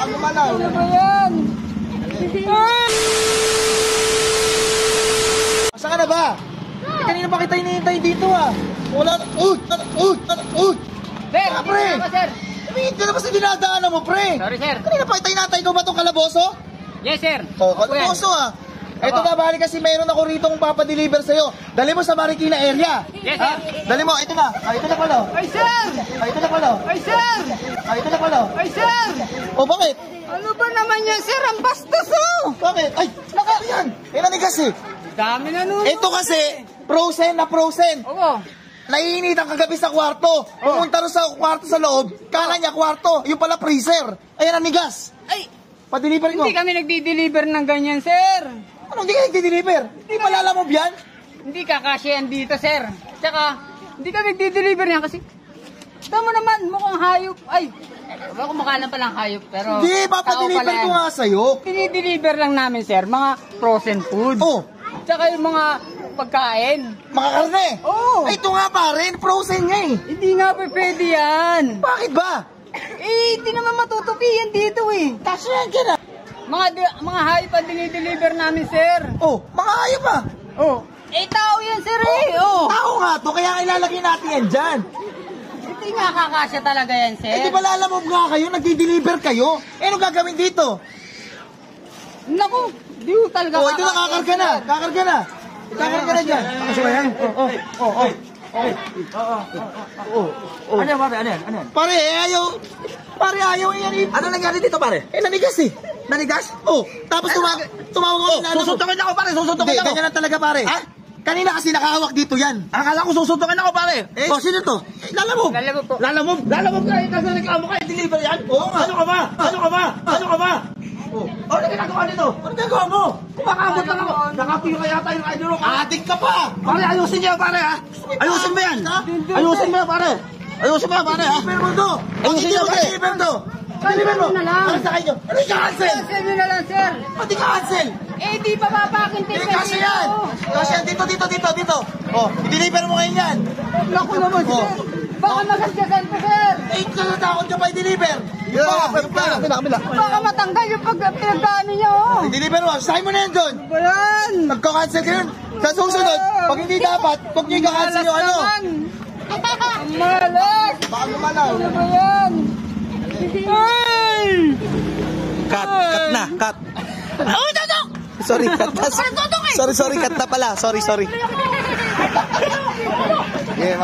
Baka gumalaw. Ano ba yan? Saan ka na ba? Eh, kanina pa kita hinihintay dito ah. Wala na. Uy! Uy! Uy! Sir, dito pre. sir. Tumingin ka na ba sa dinadaanan mo, pre? Sorry, sir. Kanina pa kita hinatay ko ba itong kalaboso? Yes, sir. Oh, kalaboso ah. Ito na, bali kasi mayroon ako rito kung papadeliver sa'yo. Dali mo sa Marikina area. Yes, sir. Dali mo, ito na. Ah, ito na pala. Ay, sir! Ah, ito na pala. Ay, sir! Ah, ito na pala. Ay, sir! Oh, bakit? Ano ba naman yan, sir? Ang bastos, oh! Bakit? Ay, naka yan. Nanigas eh. Dami na nun. Ito kasi, frozen na frozen. Opo. Naiinit ang kagabi sa kwarto. Pumunta rin sa kwarto sa loob. Kala niya kwarto. Yung pala freezer. Ayan ang nigas. Ay, Pa-deliver ko. hindi kami nagdi-deliver ng ganyan, sir. Ano, hindi ka nagdi-deliver? Hindi malalamog yan? Hindi kakasya yan dito, sir. Tsaka, hindi kami nagdi-deliver yan kasi, tama naman, mukhang hayop. Ay, wala ko mukha lang hayop, pero Hindi, papadeliver ko yan. nga sa'yo. Dinideliver lang namin, sir, mga frozen food. Oh, Tsaka yung mga pagkain. mga karne. Oo. Ay, ito nga pa rin. Frozen nga eh. Hindi nga pa pwede yan. Bakit ba? Eh, hindi naman matutupi yan dito eh. Kasyan ka na. Mga, di- mga hayop ang dinideliver namin, sir. Oh, mga hayop ah. Oh. Eh, tao yan, sir eh. Oh. Tao nga to, kaya ilalagay natin yan dyan. Hindi nga kakasya talaga yan, sir. Eh, di ba lalamog nga kayo? Nagdi-deliver kayo? Eh, ano gagawin dito? Naku, di ko talaga Oh, ito na, kakasya kakarga na. sir. Kakarga na. Kakarga na dyan. Kasi ba yan? Oh, oh, oh, oh. Ano yan, pare? Ano yan? Ano yan? Pare, eh, ayaw. Pare, ayaw yan eh. Ano nangyari dito, pare? Eh, nanigas eh. Nanigas? Oh, tapos tumawag, tumawag ako. Oh, susuntukin ako, pare. Susuntukin Hindi, ako. ganyan na talaga pare. Ha? Kanina kasi nakahawak dito yan. Akala ko susuntukin ako, pare. Eh, oh, sino to? Eh, lalamog. Lalamog po. Lalamog. Lalamog ka. Kasi reklamo ka. Deliver yan. Oo nga. Ano ka ba? Ano ka ba? Ano ka ba? Oh, ano ginagawa nito? Ano gagawa mo? Kumakabot lang ako. Nakapiro ka yata yung idol ko. Adik ka pa. Pare, ayusin niyo, pare, ha? Ayusin mo yan. Ayusin mo yan, pare. Ayusin mo yan, pare, ha? Deliver mo. Ayusin Pag hindi niyo, mo pare. deliver to. Deliver mo. na lang. Ano sa kayo? Ano yung cancel? Cancel nyo na lang, sir. Pati cancel. Eh, di pa papakintin Hindi kasi yan. Kasi yan. Dito, dito, dito, dito. Oh, i-deliver mo ngayon yan. Naku naman, Oh. sir. Baka magasgasan pa, sir. Eh, pa i-deliver. Yung pa, yung pa. Kabila, kabila. Baka matanggal yung pag pinagdaan niyo. oh. I-deliver mo. Sign mo na yan doon. Ba yan? Nagka-cancel ka yun. Sa susunod, pag hindi dapat, huwag niyo i-cancel yung ano. Ang malas. Baka gumalaw. Ano ba yan? Ay! Cut, cut na, cut. Uy, Dodok! Sorry, cut na. Eh! Sorry, sorry, cut na pala. Sorry, sorry. Yeah,